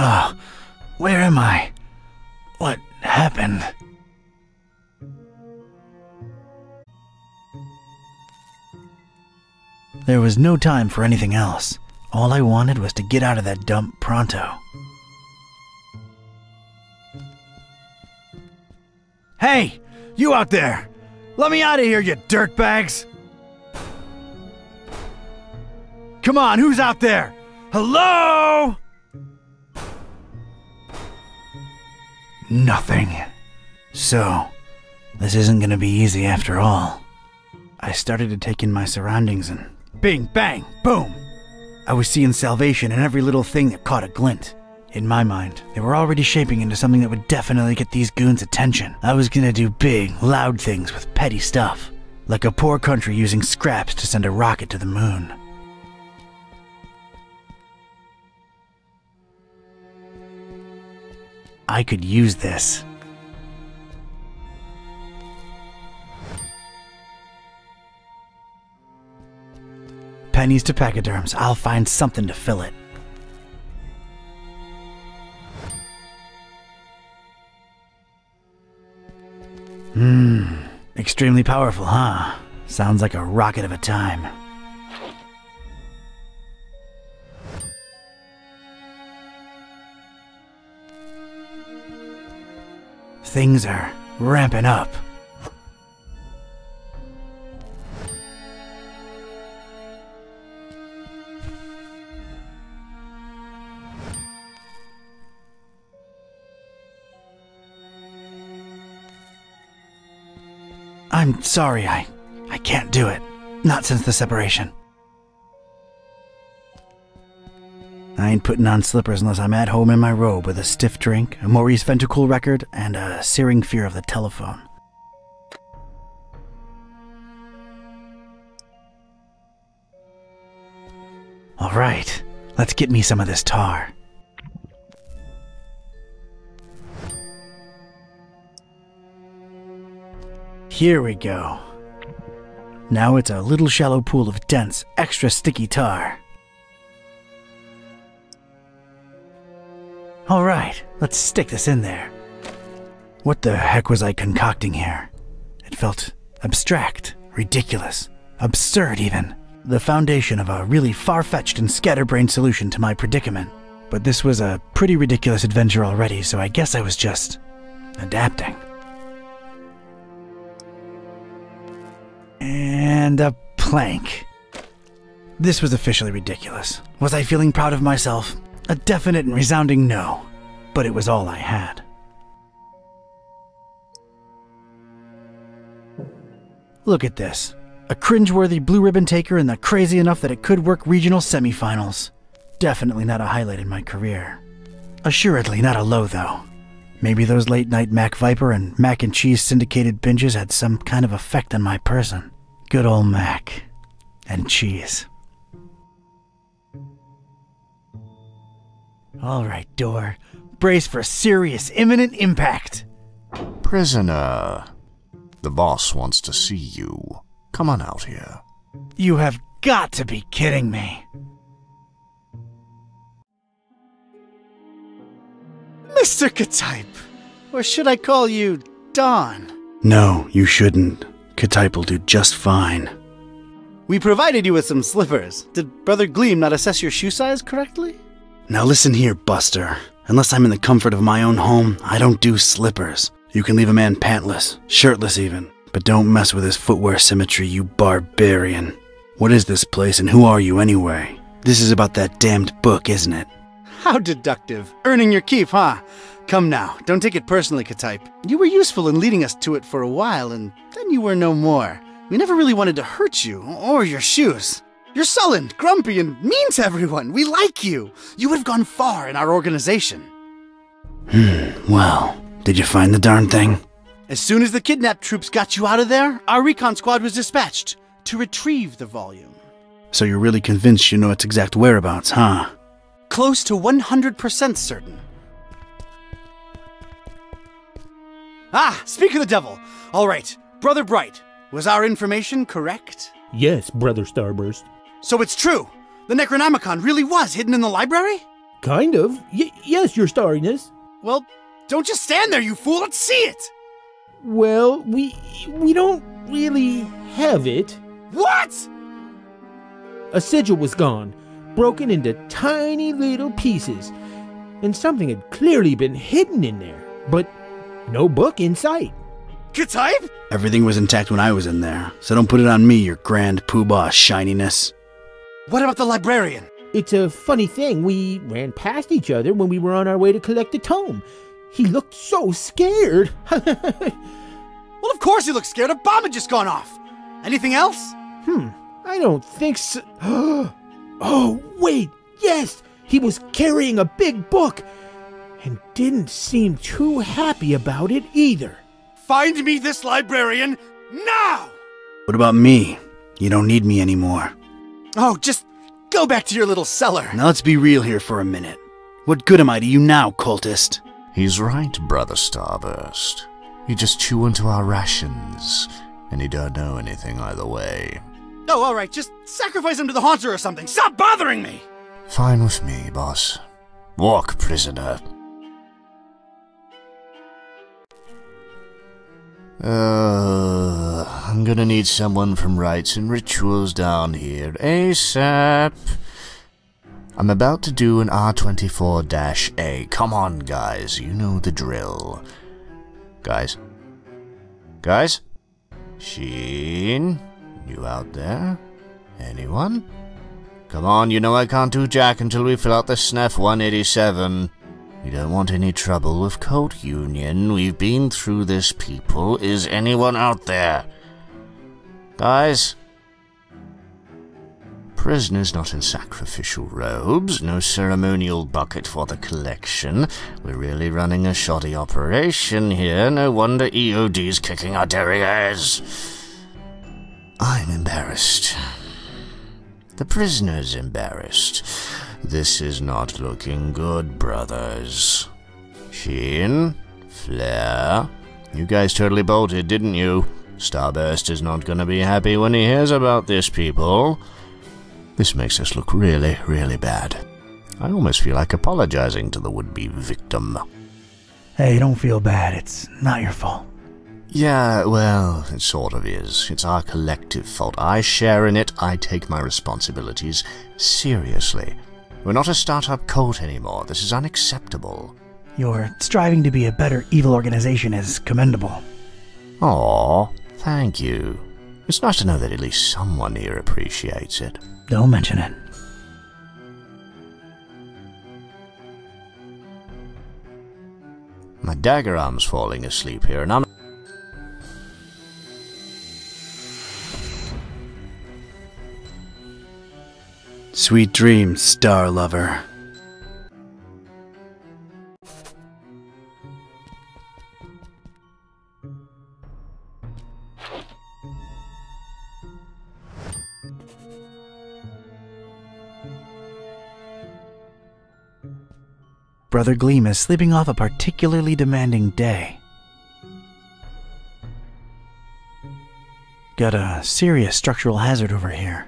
Oh, where am I? What happened? There was no time for anything else. All I wanted was to get out of that dump pronto. Hey, you out there! Let me out of here, you dirtbags! Come on, who's out there? Hello? Nothing. So, this isn't gonna be easy after all. I started to take in my surroundings and bing, bang, boom! I was seeing salvation in every little thing that caught a glint. In my mind, they were already shaping into something that would definitely get these goons' attention. I was gonna do big, loud things with petty stuff, like a poor country using scraps to send a rocket to the moon. I could use this. Pennies to pachyderms, I'll find something to fill it. Hmm, extremely powerful, huh? Sounds like a rocket of a time. Things are ramping up. I'm sorry, I I can't do it. Not since the separation. I ain't putting on slippers unless I'm at home in my robe with a stiff drink, a Maurice Ventacool record, and a searing fear of the telephone. All right, let's get me some of this tar. Here we go. Now it's a little shallow pool of dense, extra sticky tar. Alright, let's stick this in there. What the heck was I concocting here? It felt abstract, ridiculous, absurd even. The foundation of a really far fetched and scatterbrained solution to my predicament. But this was a pretty ridiculous adventure already, so I guess I was just adapting. And a plank. This was officially ridiculous. Was I feeling proud of myself? A definite and resounding no. But it was all I had. Look at this. A cringeworthy blue ribbon taker in the crazy enough that it could work regional semifinals. Definitely not a highlight in my career. Assuredly not a low, though. Maybe those late night Mac Viper and mac and cheese syndicated binges had some kind of effect on my person. Good old Mac. And cheese. All right, door. Brace for a serious, imminent impact. Prisoner. The boss wants to see you. Come on out here. You have got to be kidding me. Mr. Ketype, or should I call you Don? No, you shouldn't. Ketype will do just fine. We provided you with some slippers. Did Brother Gleam not assess your shoe size correctly? Now listen here, Buster. Unless I'm in the comfort of my own home, I don't do slippers. You can leave a man pantless, shirtless even, but don't mess with his footwear symmetry, you barbarian. What is this place and who are you anyway? This is about that damned book, isn't it? How deductive. Earning your keep, huh? Come now, don't take it personally, Ketype. You were useful in leading us to it for a while, and then you were no more. We never really wanted to hurt you, or your shoes. You're sullen, grumpy, and mean to everyone. We like you. You would have gone far in our organization. Hmm, well, did you find the darn thing? As soon as the kidnapped troops got you out of there, our recon squad was dispatched to retrieve the volume. So you're really convinced you know its exact whereabouts, huh? Close to 100% certain. Ah, speak of the devil. All right, Brother Bright, was our information correct? Yes, Brother Starburst. So it's true. The Necronomicon really was hidden in the library? Kind of. Y- yes, Your Starriness. Well, don't just stand there, you fool. Let's see it. Well, we we don't really have it. What? A sigil was gone, broken into tiny little pieces, and something had clearly been hidden in there, but no book in sight. Ketype? Everything was intact when I was in there, so don't put it on me, your grand poobah shininess. What about the librarian? It's a funny thing, we ran past each other when we were on our way to collect the tome. He looked so scared. well, of course he looked scared. A bomb had just gone off. Anything else? Hmm, I don't think so. oh, wait, yes! He was carrying a big book and didn't seem too happy about it either. Find me this librarian now! What about me? You don't need me anymore. Oh, just go back to your little cellar. Now let's be real here for a minute. What good am I to you now, cultist? He's right, Brother Starburst. You just chew into our rations, and you don't know anything either way. Oh, alright, just sacrifice him to the Haunter or something. Stop bothering me! Fine with me, boss. Walk, prisoner. Uh, I'm gonna need someone from Rites and Rituals down here ASAP. I'm about to do an R24-A. Come on, guys. You know the drill. Guys? Guys? Sheen? You out there? Anyone? Come on, you know I can't do jack until we fill out the SNF 187. We don't want any trouble with Code Union. We've been through this, people. Is anyone out there? Guys? Prisoners not in sacrificial robes, no ceremonial bucket for the collection. We're really running a shoddy operation here. No wonder EOD's kicking our derrieres. I'm embarrassed. The prisoner's embarrassed. This is not looking good, brothers. Sheen? Flair? You guys totally bolted, didn't you? Starburst is not gonna be happy when he hears about this, people. This makes us look really, really bad. I almost feel like apologizing to the would-be victim. Hey, don't feel bad. It's not your fault. Yeah, well, it sort of is. It's our collective fault. I share in it. I take my responsibilities seriously. We're not a startup cult anymore. This is unacceptable. Your striving to be a better evil organization is commendable. Aw, thank you. It's nice to know that at least someone here appreciates it. Don't mention it. My dagger arm's falling asleep here, and I'm Sweet dreams, star lover. Brother Gleam is sleeping off a particularly demanding day. Got a serious structural hazard over here.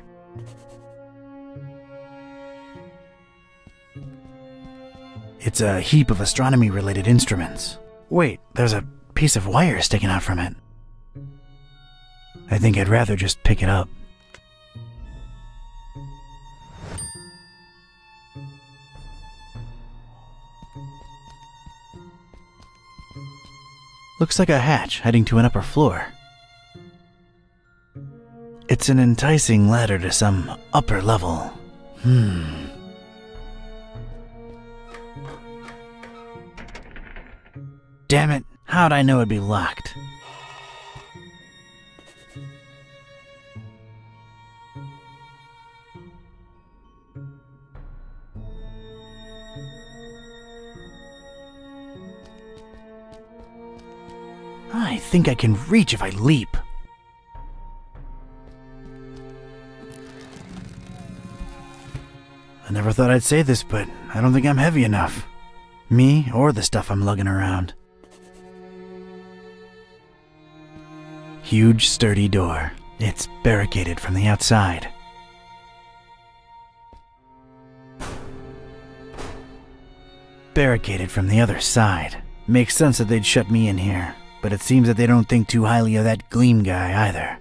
It's a heap of astronomy related instruments. Wait, there's a piece of wire sticking out from it. I think I'd rather just pick it up. Looks like a hatch heading to an upper floor. It's an enticing ladder to some upper level. Hmm. Damn it, how'd I know it'd be locked? Think I can reach if I leap. I never thought I'd say this, but I don't think I'm heavy enough. Me or the stuff I'm lugging around. Huge, sturdy door. It's barricaded from the outside. barricaded from the other side. Makes sense that they'd shut me in here, but it seems that they don't think too highly of that Gleam guy either.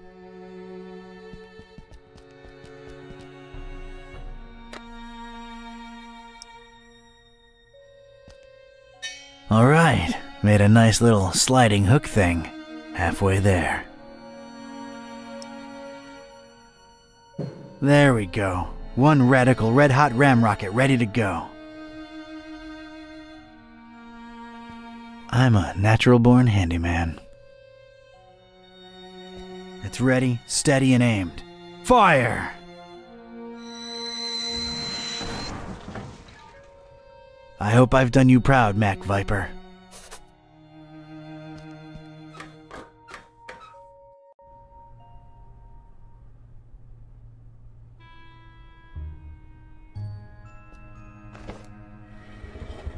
Alright, made a nice little sliding hook thing. Halfway there. There we go. One radical red hot ram rocket ready to go. I'm a natural born handyman. It's ready, steady, and aimed. Fire! I hope I've done you proud, Mac Viper.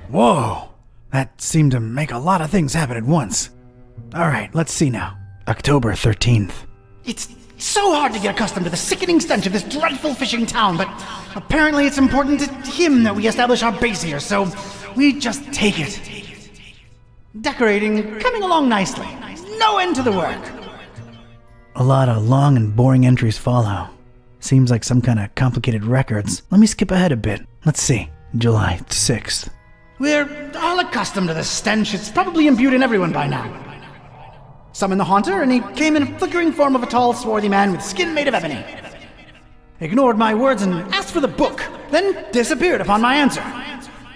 Whoa! Seemed to make a lot of things happen at once. Alright, let's see now. October 13th. It's so hard to get accustomed to the sickening stench of this dreadful fishing town, but apparently it's important to him that we establish our base here, so we just take it. Decorating coming along nicely. No end to the work. A lot of long and boring entries follow. Seems like some kind of complicated records. Let me skip ahead a bit. Let's see. July 6th. We're all accustomed to the stench. It's probably imbued in everyone by now. Summoned the Haunter, and he came in a flickering form of a tall, swarthy man with skin made of ebony. Ignored my words and asked for the book, then disappeared upon my answer.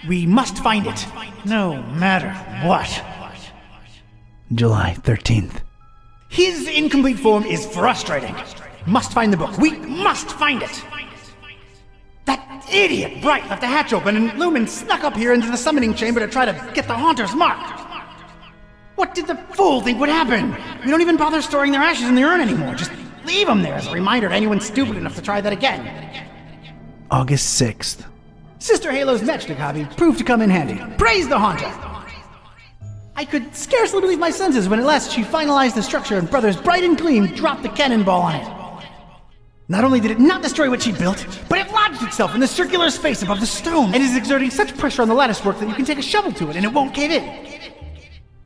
We must find it, no matter what. July 13th. His incomplete form is frustrating. Must find the book. We must find it. Idiot Bright left the hatch open, and Lumen snuck up here into the summoning chamber to try to get the Haunter's mark. What did the fool think would happen? We don't even bother storing their ashes in the urn anymore. Just leave them there as a reminder to anyone stupid enough to try that again. August 6th. Sister Halo's matchstick hobby proved to come in handy. Praise the Haunter! I could scarcely believe my senses when at last she finalized the structure and Brothers Bright and Gleam dropped the cannonball on it. Not only did it not destroy what she built, but it lodged itself in the circular space above the stone and is exerting such pressure on the latticework that you can take a shovel to it and it won't cave in.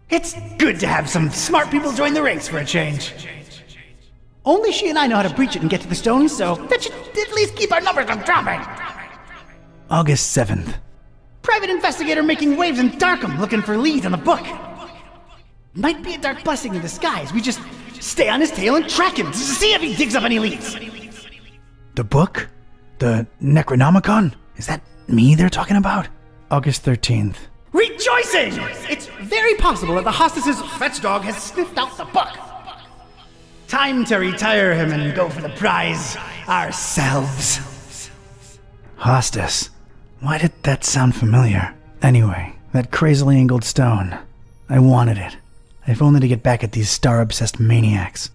It's good to have some smart people join the ranks for a change. Only she and I know how to breach it and get to the stone, so that should at least keep our numbers from dropping. August 7th. Private investigator making waves in Darkham looking for leads on the book. Might be a dark blessing in disguise. We just stay on his tail and track him to see if he digs up any leads. The book? The Necronomicon? Is that me they're talking about? August 13th. Rejoicing! It's very possible that the hostess's fetch dog has sniffed out the book. Time to retire him and go for the prize ourselves. Hostess. Why did that sound familiar? Anyway, that crazily angled stone. I wanted it. If only to get back at these star obsessed maniacs.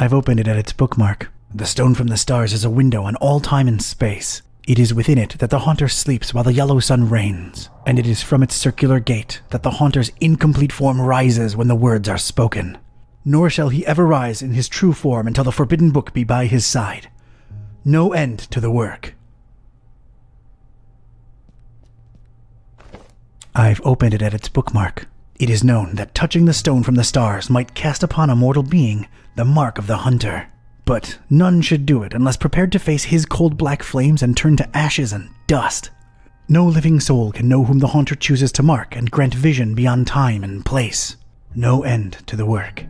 I've opened it at its bookmark. The stone from the stars is a window on all time and space. It is within it that the haunter sleeps while the yellow sun reigns, and it is from its circular gate that the haunter's incomplete form rises when the words are spoken. Nor shall he ever rise in his true form until the forbidden book be by his side. No end to the work. I've opened it at its bookmark. It is known that touching the stone from the stars might cast upon a mortal being the mark of the haunter. But none should do it unless prepared to face his cold black flames and turn to ashes and dust. No living soul can know whom the haunter chooses to mark and grant vision beyond time and place. No end to the work.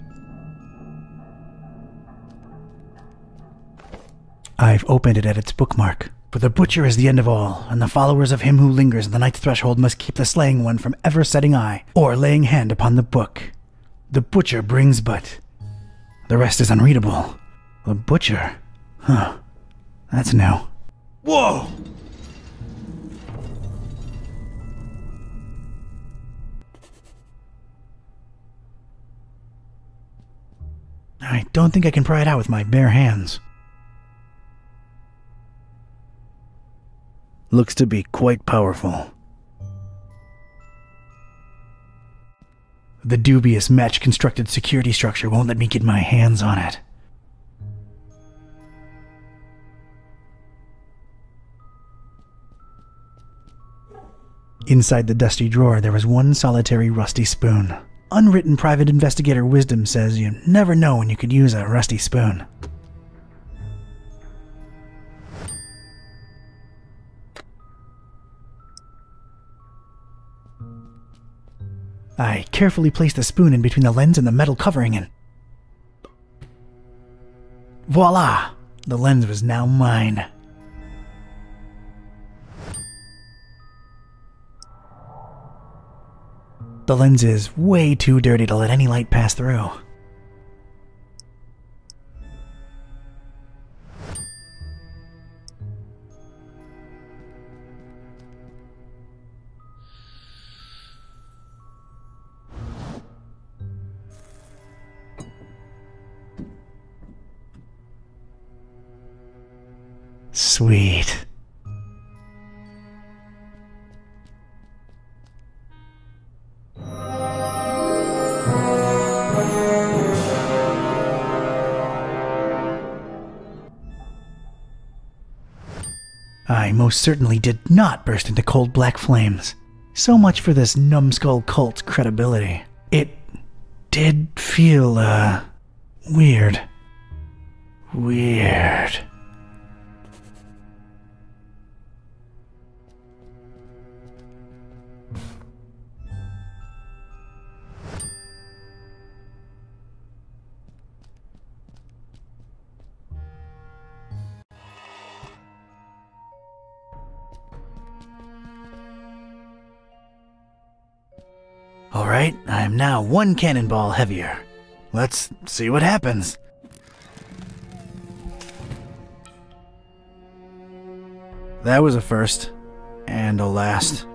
I've opened it at its bookmark. For the butcher is the end of all, and the followers of him who lingers at the night's threshold must keep the slaying one from ever setting eye or laying hand upon the book. The butcher brings but. The rest is unreadable. The butcher? Huh. That's new. Whoa! I don't think I can pry it out with my bare hands. Looks to be quite powerful. The dubious mesh constructed security structure won't let me get my hands on it. Inside the dusty drawer, there was one solitary rusty spoon. Unwritten private investigator wisdom says you never know when you could use a rusty spoon. I carefully placed the spoon in between the lens and the metal covering and. Voila! The lens was now mine. The lens is way too dirty to let any light pass through. Sweet. I most certainly did not burst into cold black flames. So much for this numbskull cult's credibility. It did feel, uh, weird. Weird. Alright, I am now one cannonball heavier. Let's see what happens. That was a first, and a last.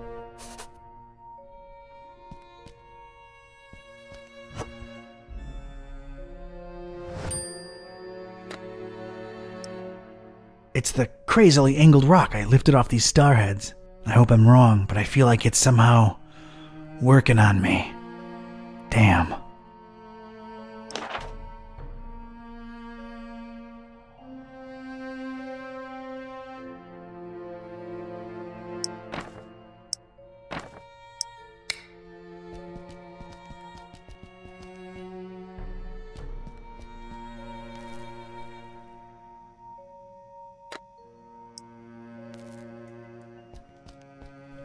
It's the crazily angled rock I lifted off these starheads. I hope I'm wrong, but I feel like it's somehow working on me. Damn.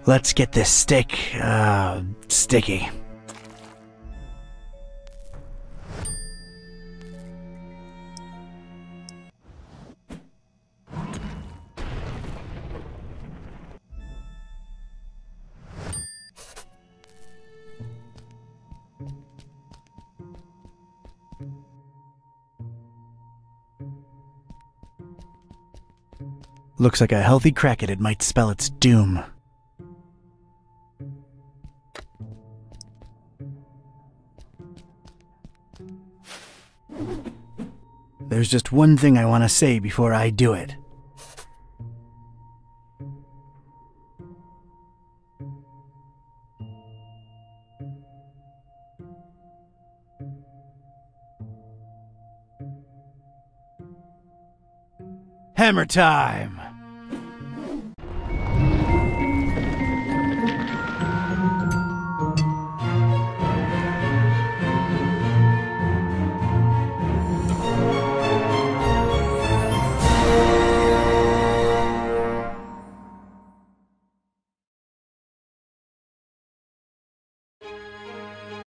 Let's get this stick, uh, sticky. Looks like a healthy crack it might spell its doom. There's just one thing I want to say before I do it. Hammer time!